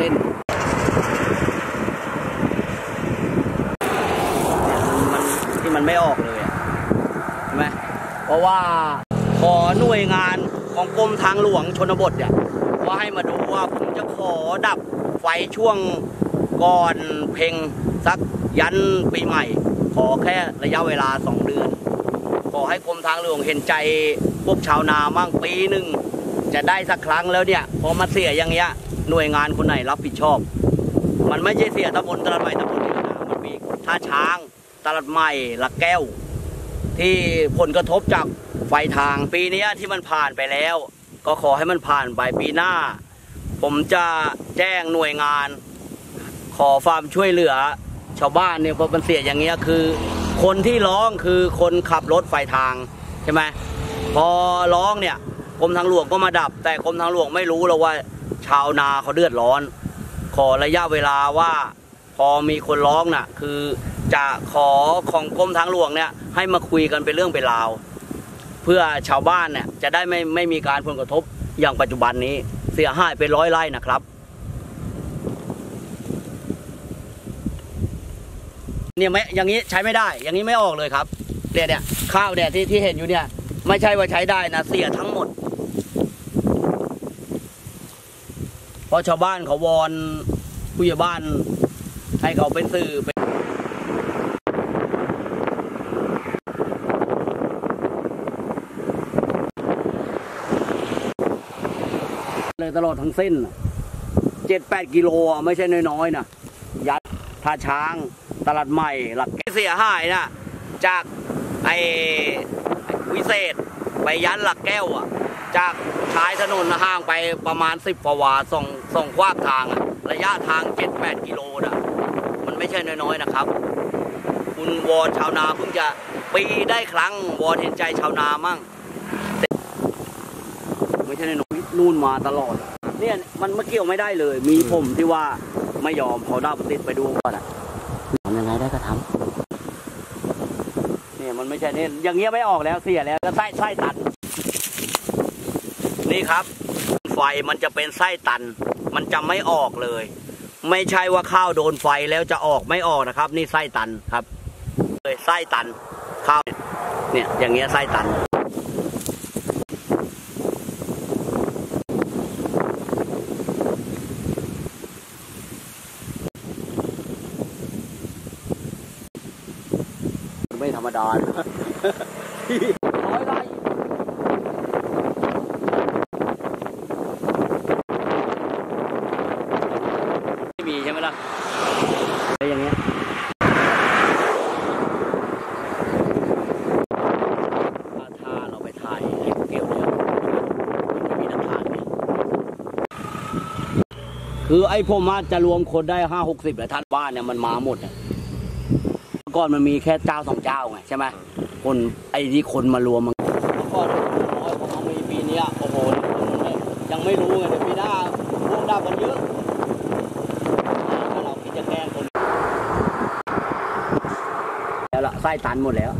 เส้นมันที่มันไม่ออกเลยใช่ไหมเพราะว่าขอหน่วยงานของกรมทางหลวงชนบทเนี่ยว่าให้มาดูว่าผมจะขอดับไฟช่วงก่อนเพลงสักยันปีใหม่ ขอแค่ระยะเวลาสองเดือน ขอให้กรมทางหลวงเห็นใจพวกชาวนามั่งปีหนึ่งจะได้สักครั้งแล้วเนี่ย พอมาเสียอย่างเงี้ย หน่วยงานคนไหนรับผิดชอบ มันไม่ใช่เสียตำบลตลาดใหม่ตำบลนี้นะมันมีท่าช้างตลาดใหม่ลักแก้ว ที่ผลกระทบจากไฟทางปีนี้ที่มันผ่านไปแล้ว ก็ขอให้มันผ่านไปปีหน้า ผมจะแจ้งหน่วยงาน ขอความช่วยเหลือ ชาวบ้านเนี่ยเพราะมันเสียอย่างเงี้ยคือ คนที่ร้องคือคนขับรถไฟทางใช่ไหมพอร้องเนี่ยกรมทางหลวงก็มาดับ แต่กรมทางหลวงไม่รู้หรอกว่า ชาวนาเขาเดือดร้อน ขอระยะเวลาว่าพอมีคนร้องน่ะ คือจะขอของกรมทางหลวงเนี่ยให้มาคุยกันเป็นเรื่องเป็นราว เพื่อชาวบ้านเนี่ยจะได้ไม่ไม่มีการผลกระทบอย่างปัจจุบันนี้เสียหายเป็นร้อยไร่นะครับ เนี่ยไม่อย่างนี้ใช้ไม่ได้ อย่างนี้ไม่ออกเลยครับเนี่ยเนี่ยข้าวเนี่ยที่ที่เห็นอยู่เนี่ย ไม่ใช่ว่าใช้ได้นะเสียทั้งหมด เพราะชาวบ้านเขาวอนผู้ใหญ่บ้าน ให้เขาเป็นสื่อเป็นเลยตลอดทั้งเส้นเจ็ดแปดกิโลไม่ใช่น้อยๆนะยัดท่าช้างตลาดใหม่หลักเสียหายนะจากไอ้วิเศษไปยันหลักแก้วอะ จากชายถนนห่างไปประมาณสิบกวาส่องส่องควากทางอะระยะทางเจ็ดแปดกิโลนะมันไม่ใช่น้อยๆนะครับ คุณวอนชาวนาเพิ่งจะปีได้ครั้งวอนเห็นใจชาวนามั่งไม่ใช่น้อยๆนู่นมาตลอด เนี่ยมันมาเกี่ยวไม่ได้เลย มีผมที่ว่าไม่ยอมเขาดาวติดไปดูก่อนอะทำยังไงได้ก็ทำเนี่ยมันไม่ใช่เนี่ยอย่างเงี้ยไม่ออกแล้วเสียแล้วก็ไส้ไส้ตัน นี่ครับ ไฟมันจะเป็นไส้ตัน มันจะไม่ออกเลย ไม่ใช่ว่าข้าวโดนไฟแล้วจะออกไม่ออกนะครับ นี่ไส้ตันครับเลยไส้ตันข้าวเนี่ยอย่างเงี้ยไส้ตันไม่ธรรมดานะร้อยไร่ไม่มีใช่ไหมล่ะอะไรอย่างเงี้ยถ้าถ้าเราไปถ่ายให้เกี่ยวเนี่ยมันไม่มีน้ำทานเนี่ย คือไอ้ผมอะจะรวมคนได้ห้าหกสิบแหละท่านบ้านเนี่ยมันมาหมดเมื่อก่อนมันมีแค่เจ้าสองเจ้าไงใช่ไหมคนไอ้ที่คนมารวมมันก่อนน้อยพอมามีปีนี้โอ้โหยังไม่รู้ไงเดี๋ยวปีหน้าพวกดาบกันเยอะถ้าเราคิดจะแกล้งคนแล้วละไส้ตันหมดแล้ว